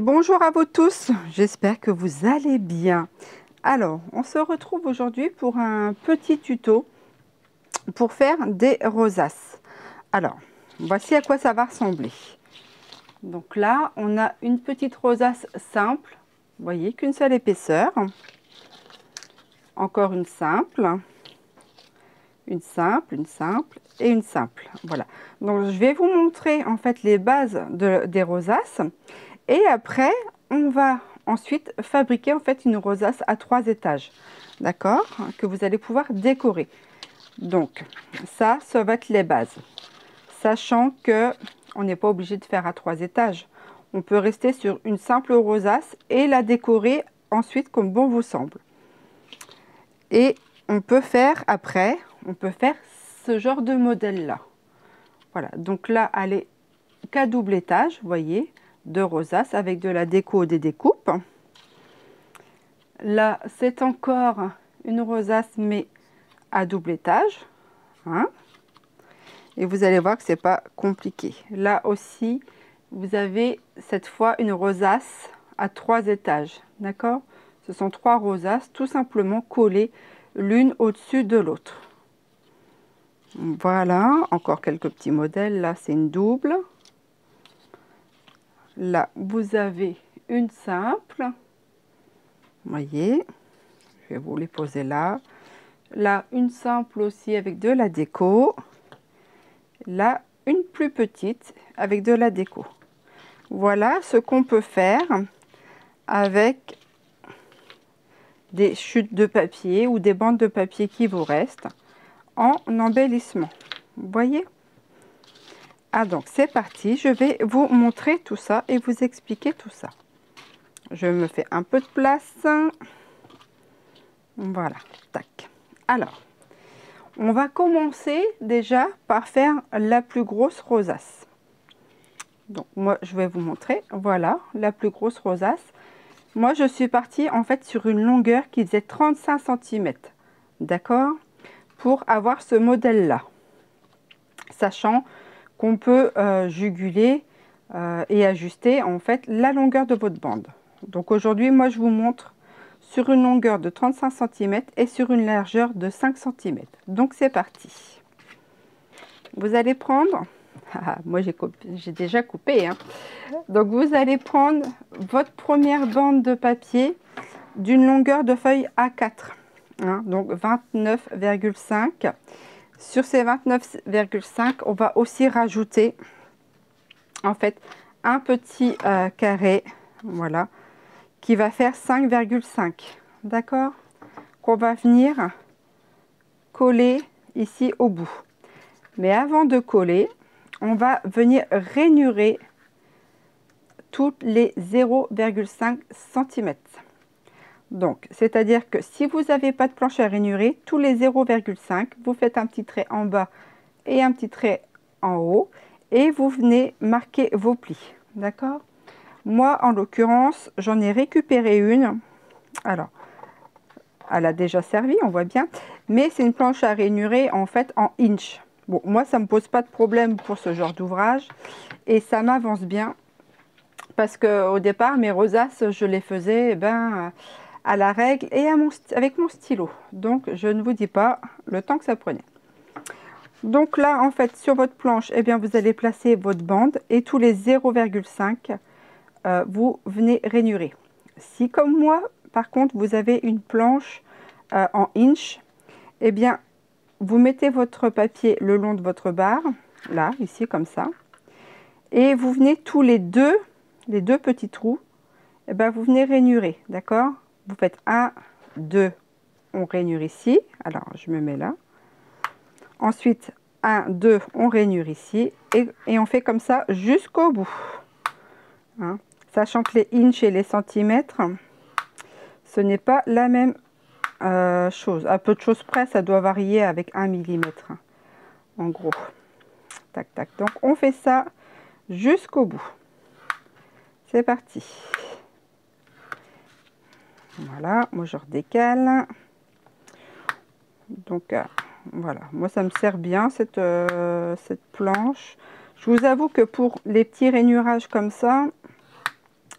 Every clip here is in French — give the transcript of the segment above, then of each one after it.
bonjour à vous tous, j'espère que vous allez bien. Alors, on se retrouve aujourd'hui pour un petit tuto pour faire des rosaces. Alors, voici à quoi ça va ressembler. Donc là, on a une petite rosace simple, vous voyez, qu'une seule épaisseur. Encore une simple, une simple, une simple et une simple. Voilà. Donc je vais vous montrer en fait les bases de, des rosaces et après on va ensuite fabriquer en fait une rosace à trois étages. D'accord? Que vous allez pouvoir décorer. Donc ça, ça va être les bases. Sachant que on n'est pas obligé de faire à trois étages. On peut rester sur une simple rosace et la décorer ensuite comme bon vous semble. Et on peut faire après, on peut faire ce genre de modèle là. Voilà, donc là, elle est qu'à double étage, vous voyez, de rosace avec de la déco des découpes. Là, c'est encore une rosace, mais à double étage. Hein. Et vous allez voir que c'est pas compliqué. Là aussi, vous avez cette fois une rosace à trois étages. D'accord? Ce sont trois rosaces tout simplement collées l'une au-dessus de l'autre. Voilà, encore quelques petits modèles. Là, c'est une double. Là, vous avez une simple. Voyez, je vais vous les poser là. Là, une simple aussi avec de la déco. Là, une plus petite avec de la déco. Voilà ce qu'on peut faire avec des chutes de papier ou des bandes de papier qui vous restent en embellissement. Voyez? Ah donc c'est parti, je vais vous montrer tout ça et vous expliquer tout ça. Je me fais un peu de place. Voilà, tac. Alors, on va commencer déjà par faire la plus grosse rosace. Donc moi je vais vous montrer, voilà la plus grosse rosace. Moi je suis partie en fait sur une longueur qui faisait 35 cm. D'accord pour avoir ce modèle-là. Sachant qu'on peut euh, juguler euh, et ajuster en fait la longueur de votre bande. Donc aujourd'hui, moi je vous montre sur une longueur de 35 cm et sur une largeur de 5 cm. Donc c'est parti. Vous allez prendre, ah, moi j'ai déjà coupé, hein. donc vous allez prendre votre première bande de papier d'une longueur de feuille A4. Hein, donc 29,5. Sur ces 29,5, on va aussi rajouter en fait un petit euh, carré, voilà, qui va faire 5,5. D'accord? Qu'on va venir coller ici au bout. Mais avant de coller, on va venir rainurer toutes les 0,5 cm. Donc, c'est-à-dire que si vous n'avez pas de planche à rainurer, tous les 0,5, vous faites un petit trait en bas et un petit trait en haut et vous venez marquer vos plis. D'accord? Moi, en l'occurrence, j'en ai récupéré une. Alors, elle a déjà servi, on voit bien. Mais c'est une planche à rainurer en fait en inch. Bon, moi, ça ne me pose pas de problème pour ce genre d'ouvrage. Et ça m'avance bien. Parce qu'au départ, mes rosaces, je les faisais, eh ben à la règle et avec mon stylo. Donc, je ne vous dis pas le temps que ça prenait. Donc là, en fait, sur votre planche, eh bien, vous allez placer votre bande et tous les 0,5, euh, vous venez rainurer. Si, comme moi, par contre, vous avez une planche euh, en inch, eh bien, vous mettez votre papier le long de votre barre, là, ici, comme ça, et vous venez tous les deux, les deux petits trous, eh bien, vous venez rainurer, d'accord? Vous faites 1, 2, on rainure ici. Alors, je me mets là. Ensuite, 1, 2, on rainure ici. Et, on fait comme ça jusqu'au bout. Hein. Sachant que les inches et les centimètres, ce n'est pas la même euh, chose. À peu de choses près, ça doit varier avec 1 mm. En gros. Tac, tac. Donc, on fait ça jusqu'au bout. C'est parti. Voilà, moi je redécale. Donc euh, voilà, moi ça me sert bien cette, euh, cette planche. Je vous avoue que pour les petits rainurages comme ça,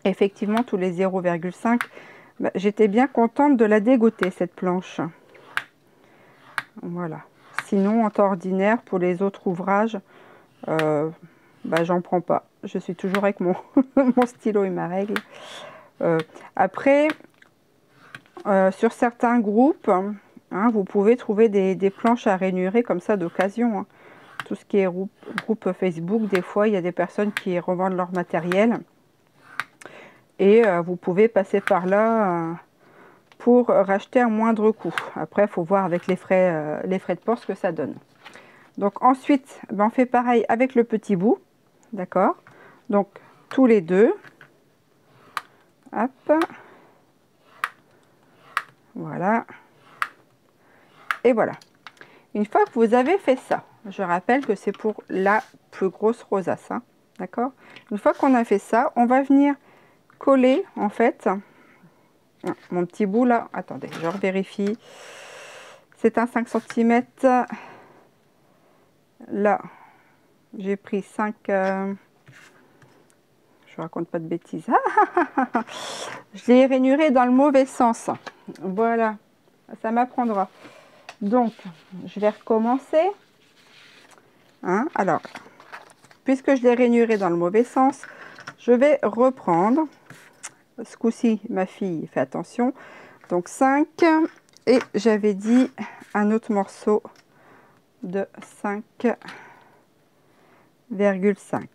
Effectivement, tous les 0,5, bah, j'étais bien contente de la dégoter, cette planche. Voilà. Sinon, en temps ordinaire, pour les autres ouvrages, euh, bah, j'en prends pas. Je suis toujours avec mon, mon stylo et ma règle. Après, euh, sur certains groupes, hein, vous pouvez trouver des, planches à rainurer comme ça d'occasion. Hein. Tout ce qui est groupe, Facebook, des fois, il y a des personnes qui revendent leur matériel. Et vous pouvez passer par là pour racheter un moindre coût. Après, il faut voir avec les frais, euh, les frais de port ce que ça donne. Donc ensuite, ben, on fait pareil avec le petit bout. D'accord? Donc tous les deux. Hop. Voilà. Et voilà. Une fois que vous avez fait ça, je rappelle que c'est pour la plus grosse rosace. Hein, D'accord? Une fois qu'on a fait ça, on va venir coller en fait mon petit bout là, attendez, je vérifie. C'est un 5 cm. Là, j'ai pris 5... Euh, raconte pas de bêtises. je l'ai rainuré dans le mauvais sens. Voilà, ça m'apprendra. Donc, je vais recommencer. Hein, alors, puisque je l'ai rainuré dans le mauvais sens, je vais reprendre ce coup-ci, ma fille fait attention. Donc 5. Et j'avais dit un autre morceau de 5,5.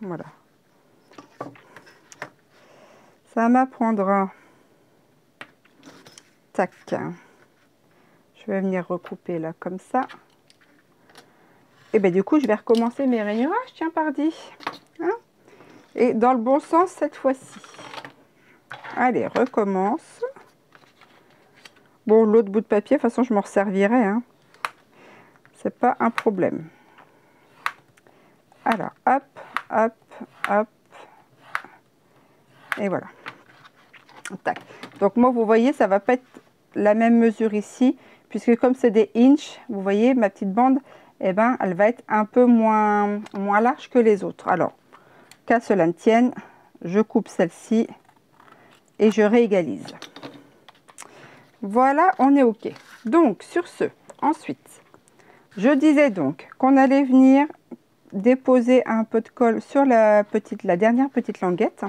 Voilà. Ça m'apprendra. Tac. Je vais venir recouper là comme ça. Et bien du coup, je vais recommencer mes rainurages, tiens, pardi. Hein? Et dans le bon sens cette fois-ci. Allez, recommence. Bon, l'autre bout de papier, de toute façon, je m'en resservirai. Hein. C'est pas un problème. Alors, hop, hop, hop. Et voilà. Donc, moi, vous voyez, ça va pas être la même mesure ici, puisque comme c'est des inches, vous voyez, ma petite bande, eh ben, elle va être un peu moins, moins large que les autres. Alors, qu'à cela ne tienne, je coupe celle-ci et je réégalise. Voilà, on est OK. Donc, sur ce, ensuite, je disais donc qu'on allait venir déposer un peu de colle sur la, petite, la dernière petite languette.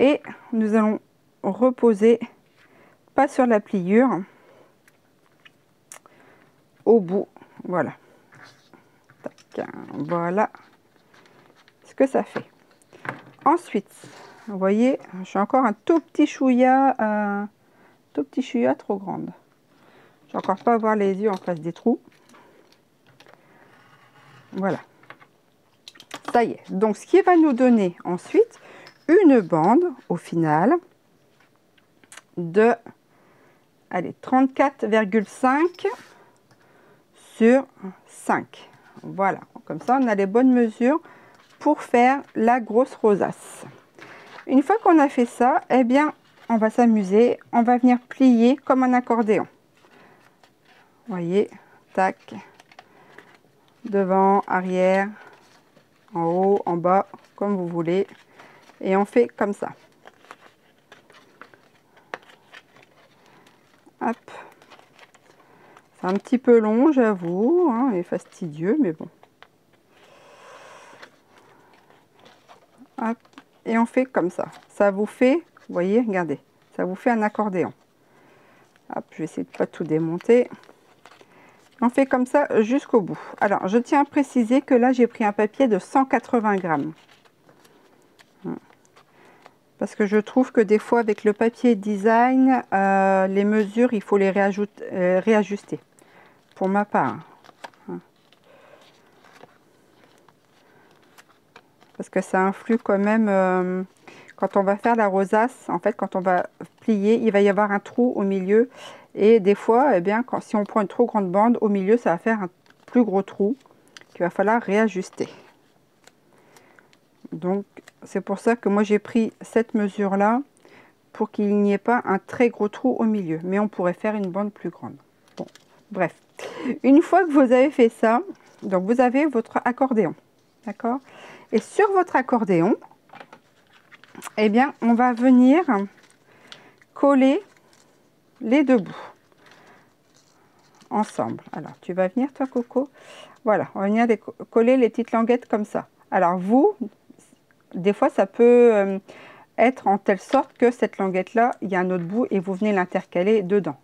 Et nous allons reposer, pas sur la pliure, au bout. Voilà. voilà ce que ça fait. Ensuite, vous voyez, je suis encore un tout petit chouïa, un tout petit chouïa trop grande. Je encore pas voir les yeux en face des trous. Voilà. Ça y est. Donc, ce qui va nous donner ensuite une bande, au final, de allez, 34,5 sur 5. Voilà. Comme ça, on a les bonnes mesures pour faire la grosse rosace. Une fois qu'on a fait ça, eh bien, on va s'amuser. On va venir plier comme un accordéon. Voyez, tac, devant, arrière, en haut, en bas, comme vous voulez. Et on fait comme ça. Hop. C'est un petit peu long, j'avoue, hein, et fastidieux, mais bon. Et on fait comme ça. Ça vous fait, vous voyez, regardez, ça vous fait un accordéon. Hop, je vais essayer de pas tout démonter. On fait comme ça jusqu'au bout. Alors, je tiens à préciser que là, j'ai pris un papier de 180 grammes. Parce que je trouve que des fois, avec le papier design, euh, les mesures, il faut les euh, réajuster. Pour ma part. parce que ça influe quand même euh, quand on va faire la rosace. En fait, quand on va plier, il va y avoir un trou au milieu. Et des fois, eh bien, quand, si on prend une trop grande bande, au milieu, ça va faire un plus gros trou qu'il va falloir réajuster. Donc, c'est pour ça que moi, j'ai pris cette mesure-là pour qu'il n'y ait pas un très gros trou au milieu. Mais on pourrait faire une bande plus grande. Bon, bref. Une fois que vous avez fait ça, donc vous avez votre accordéon. D'accord? Et sur votre accordéon, eh bien, on va venir coller les deux bouts ensemble. Alors, tu vas venir, toi, Coco? Voilà, on va venir coller les petites languettes comme ça. Alors, vous, des fois, ça peut euh, être en telle sorte que cette languette-là, il y a un autre bout et vous venez l'intercaler dedans.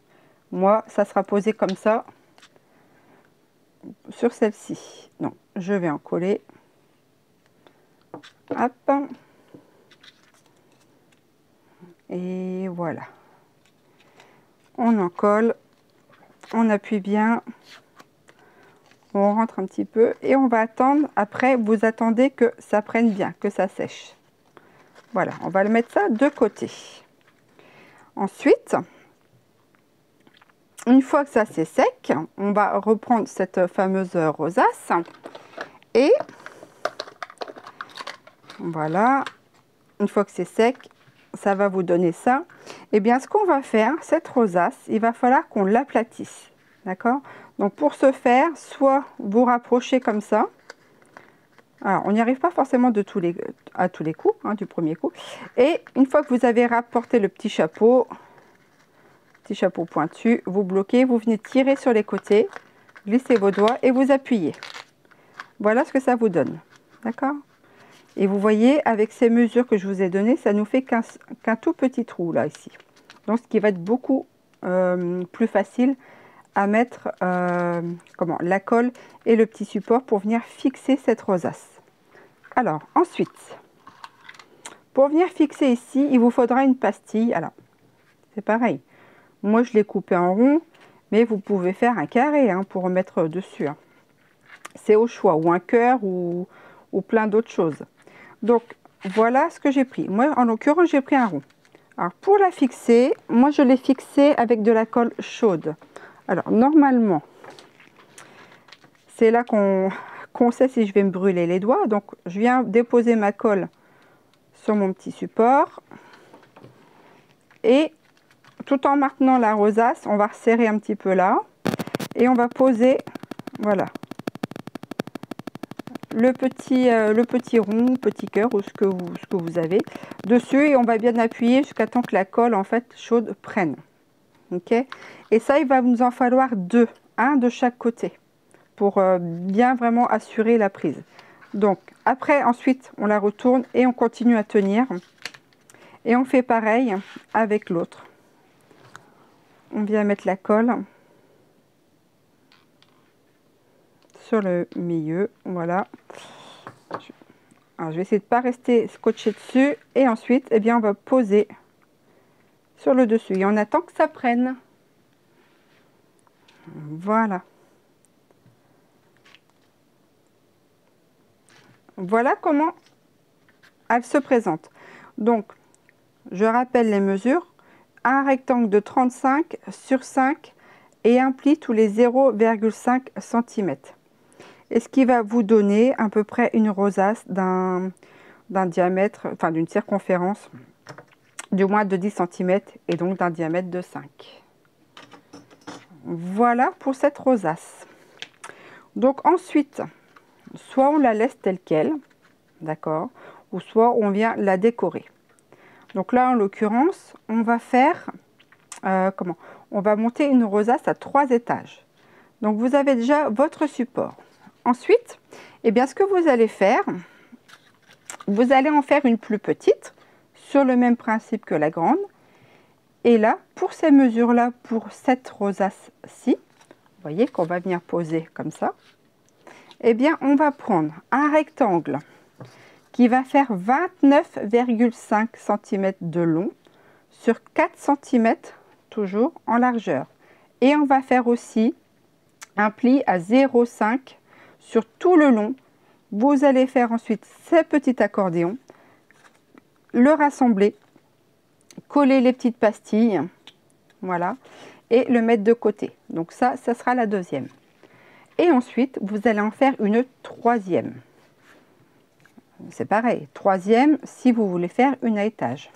Moi, ça sera posé comme ça sur celle-ci. Donc, je vais en coller. Hop. Et voilà. On en colle. On appuie bien. On rentre un petit peu. Et on va attendre. Après, vous attendez que ça prenne bien, que ça sèche. Voilà, on va le mettre ça de côté. Ensuite, une fois que ça c'est sec, on va reprendre cette fameuse rosace et voilà, une fois que c'est sec, ça va vous donner ça. Et eh bien, ce qu'on va faire, cette rosace, il va falloir qu'on l'aplatisse. D'accord? Donc, pour ce faire, soit vous rapprochez comme ça. Alors, on n'y arrive pas forcément de tous les, à tous les coups, hein, du premier coup. Et une fois que vous avez rapporté le petit chapeau, petit chapeau pointu, vous bloquez, vous venez tirer sur les côtés, glissez vos doigts et vous appuyez. Voilà ce que ça vous donne. D'accord? Et vous voyez, avec ces mesures que je vous ai données, ça nous fait qu'un tout petit trou là, ici. Donc, ce qui va être beaucoup euh, plus facile à mettre euh, comment, la colle et le petit support pour venir fixer cette rosace. Alors, ensuite, pour venir fixer ici, il vous faudra une pastille. Alors, c'est pareil. Moi, je l'ai coupé en rond, mais vous pouvez faire un carré hein, pour remettre dessus. Hein. C'est au choix, ou un cœur, ou, ou plein d'autres choses. Donc, voilà ce que j'ai pris. Moi, en l'occurrence, j'ai pris un rond. Alors, pour la fixer, moi, je l'ai fixé avec de la colle chaude. Alors, normalement, c'est là qu'on sait si je vais me brûler les doigts. Donc, je viens déposer ma colle sur mon petit support. Et tout en maintenant la rosace, on va resserrer un petit peu là. Et on va poser, voilà, le petit, euh, le petit rond, petit cœur ou ce que, vous, ce que vous avez dessus et on va bien appuyer jusqu'à temps que la colle en fait chaude prenne. Ok? Et ça, il va nous en falloir deux, un de chaque côté pour euh, bien vraiment assurer la prise. Donc après, ensuite, on la retourne et on continue à tenir. Et on fait pareil avec l'autre. On vient mettre la colle. sur le milieu. Voilà. Alors, je vais essayer de pas rester scotché dessus. Et ensuite, eh bien, on va poser sur le dessus. Et on attend que ça prenne. Voilà. Voilà comment elle se présente. Donc, je rappelle les mesures. Un rectangle de 35 sur 5 et un pli tous les 0,5 cm et ce qui va vous donner à peu près une rosace d'un diamètre, enfin d'une circonférence du moins de 10 cm et donc d'un diamètre de 5. Voilà pour cette rosace. Donc ensuite, soit on la laisse telle qu'elle, d'accord, ou soit on vient la décorer. Donc là, en l'occurrence, on va faire, euh, comment On va monter une rosace à trois étages. Donc vous avez déjà votre support. Ensuite, eh bien, ce que vous allez faire, vous allez en faire une plus petite, sur le même principe que la grande. Et là, pour ces mesures-là, pour cette rosace-ci, vous voyez qu'on va venir poser comme ça, eh bien, on va prendre un rectangle qui va faire 29,5 cm de long sur 4 cm toujours en largeur. Et on va faire aussi un pli à 0,5 sur tout le long. Vous allez faire ensuite ces petits accordéons, le rassembler, coller les petites pastilles, voilà, et le mettre de côté. Donc ça, ça sera la deuxième. Et ensuite, vous allez en faire une troisième. C'est pareil, troisième si vous voulez faire une à étage.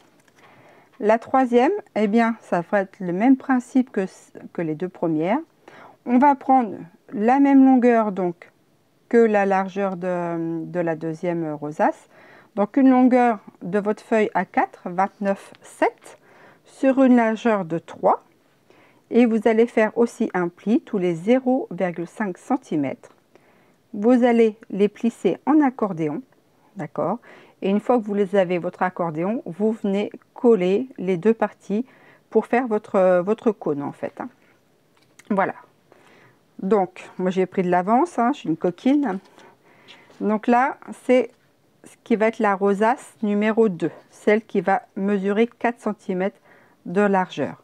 La troisième, eh bien, ça va être le même principe que, que les deux premières. On va prendre la même longueur, donc la largeur de, la deuxième rosace. Donc une longueur de votre feuille A4, 29, 7, sur une largeur de 3. Et vous allez faire aussi un pli tous les 0,5 cm. Vous allez les plisser en accordéon, d'accord? Et une fois que vous les avez, votre accordéon, vous venez coller les deux parties pour faire votre, votre cône en fait. Hein. Voilà. Donc, moi j'ai pris de l'avance, hein, je suis une coquine. Donc là, c'est ce qui va être la rosace numéro 2, celle qui va mesurer 4 cm de largeur.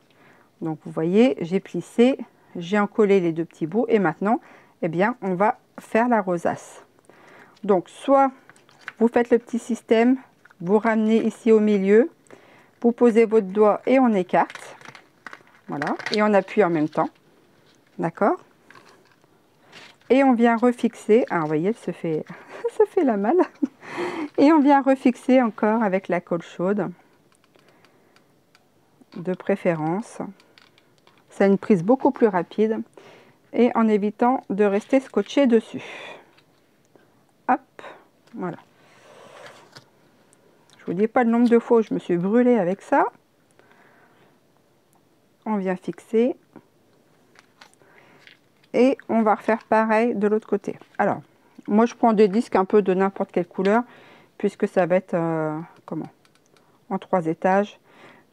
Donc vous voyez, j'ai plissé, j'ai encollé les deux petits bouts et maintenant, eh bien, on va faire la rosace. Donc soit vous faites le petit système, vous ramenez ici au milieu, vous posez votre doigt et on écarte. Voilà, et on appuie en même temps. D'accord? Et on vient refixer. Ah, vous voyez, elle se fait, ça fait la malle. Et on vient refixer encore avec la colle chaude. De préférence. C'est une prise beaucoup plus rapide. Et en évitant de rester scotché dessus. Hop, voilà. Je vous dis pas le nombre de fois où je me suis brûlée avec ça. On vient fixer et on va refaire pareil de l'autre côté. Alors, moi je prends des disques un peu de n'importe quelle couleur, puisque ça va être, euh, comment? En trois étages.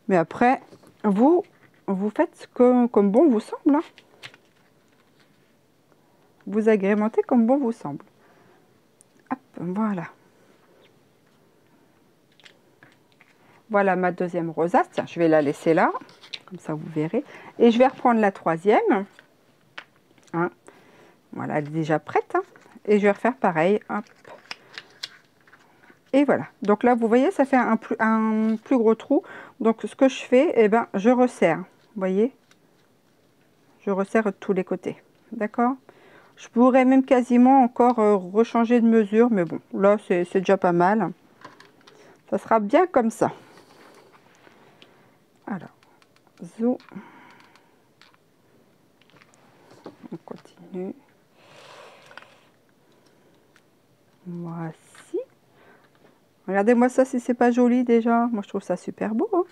Mais après, vous, vous faites comme, bon vous semble. Hein. Vous agrémentez comme bon vous semble. Voilà. Voilà ma deuxième rosace. Tiens, je vais la laisser là. Comme ça, vous verrez. Et je vais reprendre la troisième. Hein. Voilà, elle est déjà prête. Hein. Et je vais refaire pareil. Et voilà. Donc là, vous voyez, ça fait un plus, un plus gros trou. Donc ce que je fais, eh ben, je resserre. Vous voyez? Je resserre tous les côtés. D'accord? Je pourrais même quasiment encore euh, rechanger de mesure. Mais bon, là, c'est déjà pas mal. Ça sera bien comme ça. Alors, zo. On continue. Voici. Regardez-moi ça si c'est pas joli déjà. Moi je trouve ça super beau. Hein.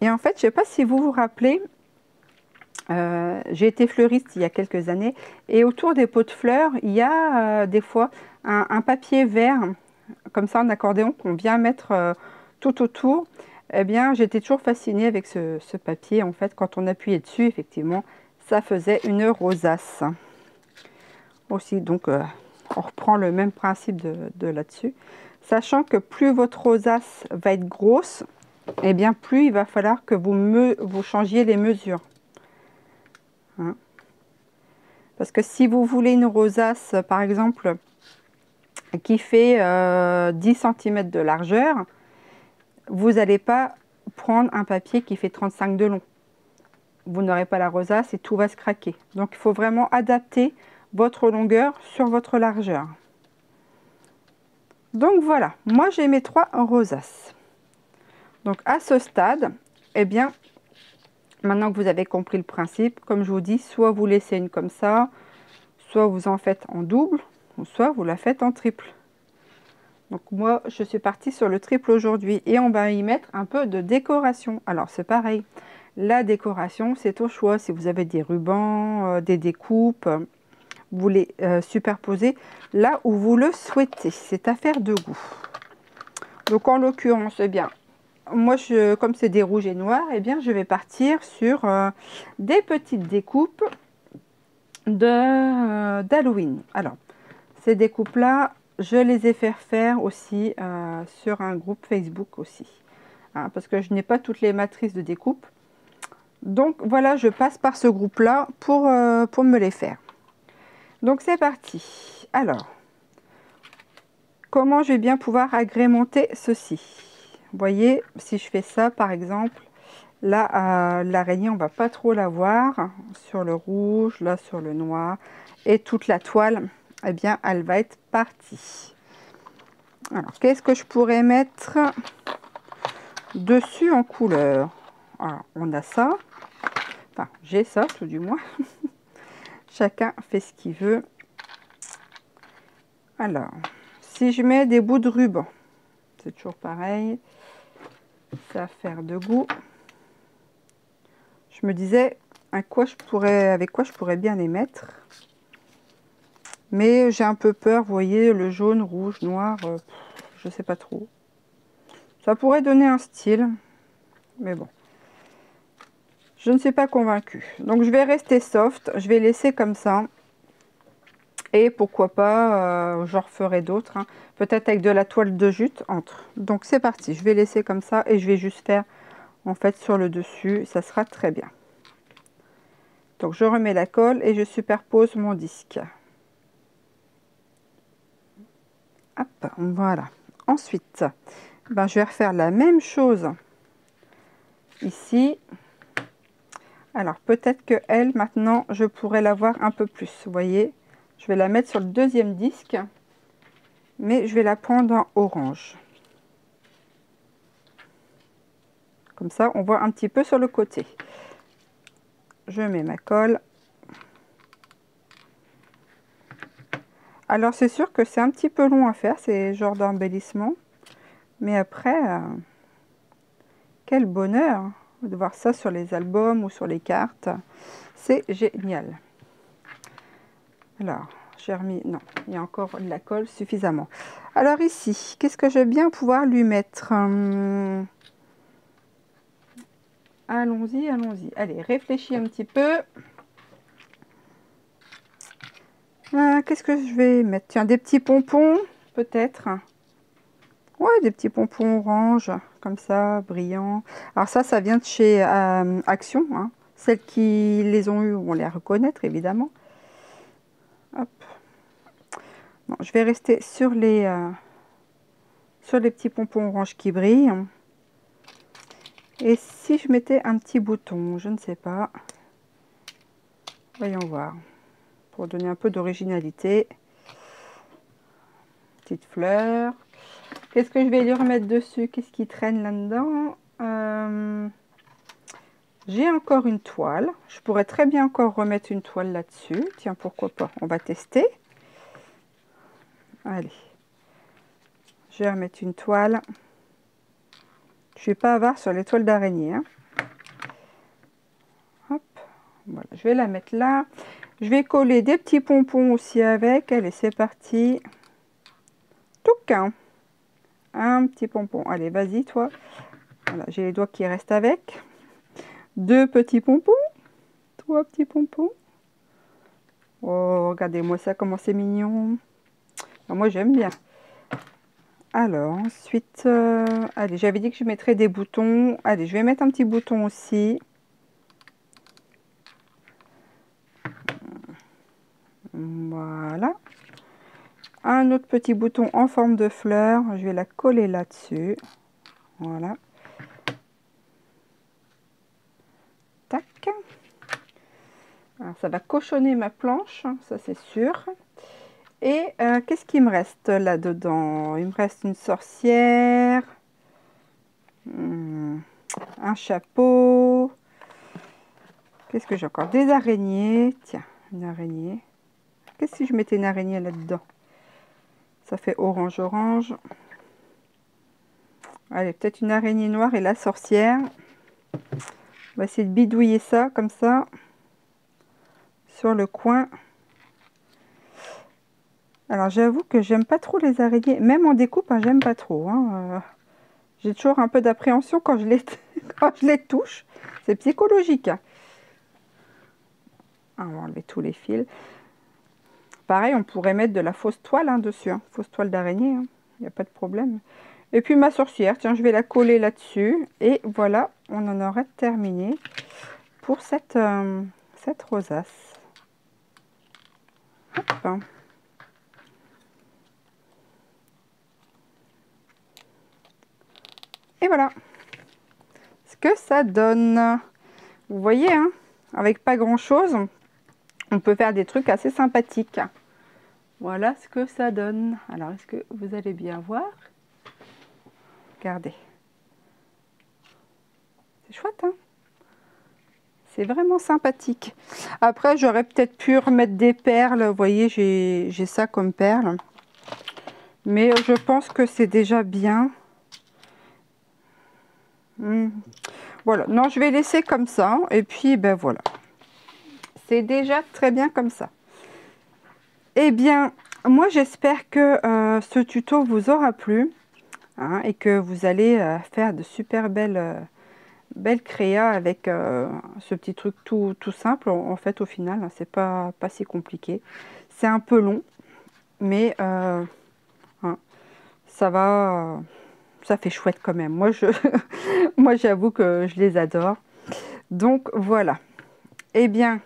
Et en fait, je sais pas si vous vous rappelez, euh, j'ai été fleuriste il y a quelques années et autour des pots de fleurs, il y a euh, des fois un, papier vert comme ça en accordéon qu'on vient mettre euh, tout autour. Eh bien, j'étais toujours fascinée avec ce, ce, papier. En fait, quand on appuyait dessus, effectivement, ça faisait une rosace. Aussi, donc, on reprend le même principe de, là-dessus. Sachant que plus votre rosace va être grosse, et eh bien, plus il va falloir que vous, me, vous changiez les mesures. Hein. Parce que si vous voulez une rosace, par exemple, qui fait 10 euh, cm de largeur, vous n'allez pas prendre un papier qui fait 35 de long vous n'aurez pas la rosace et tout va se craquer. Donc il faut vraiment adapter votre longueur sur votre largeur. Donc voilà, moi j'ai mes trois rosaces. Donc à ce stade, eh bien, maintenant que vous avez compris le principe, comme je vous dis, soit vous laissez une comme ça, soit vous en faites en double, ou soit vous la faites en triple. Donc moi, je suis partie sur le triple aujourd'hui et on va y mettre un peu de décoration. Alors c'est pareil, la décoration, c'est au choix. Si vous avez des rubans, euh, des découpes, vous les euh, superposez là où vous le souhaitez. C'est affaire de goût. Donc en l'occurrence, eh bien, moi, je, comme c'est des rouges et noirs, eh bien, je vais partir sur euh, des petites découpes d'Halloween. Alors, ces découpes-là, je les ai fait faire aussi sur un groupe Facebook aussi. Hein, parce que je n'ai pas toutes les matrices de découpe. Donc voilà, je passe par ce groupe-là pour, euh, pour me les faire. Donc c'est parti. Alors, comment je vais bien pouvoir agrémenter ceci? Vous voyez, si je fais ça par exemple, là, l'araignée, on va pas trop la voir. Sur le rouge, là sur le noir. Et toute la toile, eh bien, elle va être partie. Alors, qu'est-ce que je pourrais mettre dessus en couleur? Alors, on a ça. Enfin, j'ai ça, tout du moins. Chacun fait ce qu'il veut. Alors, si je mets des bouts de ruban, c'est toujours pareil. Ça faire de goût. Je me disais avec quoi je pourrais bien les mettre. Mais j'ai un peu peur, vous voyez, le jaune, rouge, noir, je euh, je sais pas trop. Ça pourrait donner un style, mais bon. Je ne suis pas convaincue. Donc je vais rester soft, je vais laisser comme ça. Et pourquoi pas, euh, j'en referai d'autres. Hein. Peut-être avec de la toile de jute entre. Donc c'est parti, je vais laisser comme ça et je vais juste faire en fait sur le dessus. Ça sera très bien. Donc je remets la colle et je superpose mon disque. Hop, voilà. Ensuite, ben, je vais refaire la même chose ici. Alors peut-être que elle, maintenant, je pourrais la voir un peu plus. Vous voyez, je vais la mettre sur le deuxième disque, mais je vais la prendre en orange. Comme ça, on voit un petit peu sur le côté. Je mets ma colle. Alors c'est sûr que c'est un petit peu long à faire, ces genres d'embellissement. Mais après, euh, quel bonheur de voir ça sur les albums ou sur les cartes. C'est génial. Alors, j'ai remis... Non, il y a encore de la colle suffisamment. Alors ici, qu'est-ce que je vais bien pouvoir lui mettre? Hum, Allons-y, allons-y. Allez, réfléchis un petit peu. Ah, qu'est-ce que je vais mettre? Tiens, des petits pompons, peut-être. Ouais, des petits pompons orange, comme ça, brillants. Alors ça, ça vient de chez euh, Action. Hein. Celles qui les ont eu vont les reconnaître, évidemment. Hop. je vais rester sur les, euh, sur les petits pompons orange qui brillent. Et si je mettais un petit bouton, je ne sais pas. Voyons voir pour donner un peu d'originalité. Petite fleur. Qu'est-ce que je vais lui remettre dessus? Qu'est-ce qui traîne là-dedans? Euh, J'ai encore une toile. Je pourrais très bien encore remettre une toile là-dessus. Tiens, pourquoi pas? On va tester. Allez. Je vais remettre une toile. Je suis pas avare sur les toiles d'araignée. Hein. Hop. Voilà, je vais la mettre là. Je vais coller des petits pompons aussi avec. Allez, c'est parti. Tout qu'un. Un petit pompon. Allez, vas-y, toi. Voilà, j'ai les doigts qui restent avec. Deux petits pompons. Trois petits pompons. Oh, regardez-moi ça, comment c'est mignon. moi, j'aime bien. Alors, ensuite, euh, allez, j'avais dit que je mettrais des boutons. Allez, je vais mettre un petit bouton aussi. Voilà. Un autre petit bouton en forme de fleur. Je vais la coller là-dessus. Voilà. Tac. Alors, ça va cochonner ma planche, hein, ça c'est sûr. Et euh, qu'est-ce qu'il me reste là-dedans? Il me reste une sorcière, hmm, un chapeau. Qu'est-ce que j'ai encore? Des araignées. Tiens, une araignée. Qu'est-ce si je mettais une araignée là-dedans? Ça fait orange-orange. Allez, peut-être une araignée noire et la sorcière. On va essayer de bidouiller ça comme ça sur le coin. Alors j'avoue que j'aime pas trop les araignées, même en découpe, hein, j'aime pas trop. Hein. Euh, j'ai toujours un peu d'appréhension quand, je les quand je les touche. C'est psychologique. Hein. on va enlever tous les fils. Pareil, on pourrait mettre de la fausse toile hein, dessus, hein. fausse toile d'araignée, il hein. n'y a pas de problème. Et puis ma sorcière, tiens, je vais la coller là-dessus. Et voilà, on en aurait terminé pour cette, euh, rosace. Et voilà ce que ça donne. Vous voyez, avec pas grand chose, on peut faire des trucs assez sympathiques. Voilà ce que ça donne. Alors, est-ce que vous allez bien voir? Regardez. C'est chouette, hein? C'est vraiment sympathique. Après, j'aurais peut-être pu remettre des perles. Vous voyez, j'ai ça comme perles. Mais je pense que c'est déjà bien. Hmm. Voilà, non, je vais laisser comme ça. Et puis, ben voilà. C'est déjà très bien comme ça. Eh bien, moi, j'espère que euh, ce tuto vous aura plu. Hein, et que vous allez euh, faire de super belles, euh, belles créas avec ce petit truc tout, simple. En fait, au final, hein, c'est pas, pas si compliqué. C'est un peu long, mais hein, ça va ça fait chouette quand même. Moi, je, moi, j'avoue que je les adore. Donc voilà. Eh bien,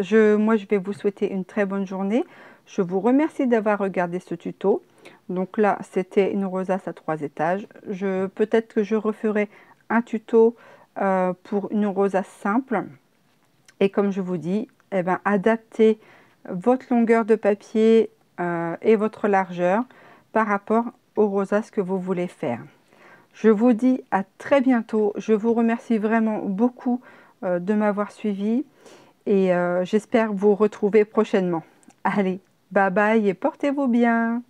je, moi, je vais vous souhaiter une très bonne journée. Je vous remercie d'avoir regardé ce tuto. Donc là, c'était une rosace à trois étages. Peut-être que je referai un tuto euh, pour une rosace simple. Et comme je vous dis, eh ben, adaptez votre longueur de papier euh, et votre largeur par rapport aux rosaces que vous voulez faire. Je vous dis à très bientôt. Je vous remercie vraiment beaucoup euh, de m'avoir suivi et euh, j'espère vous retrouver prochainement. Allez, bye bye et portez-vous bien.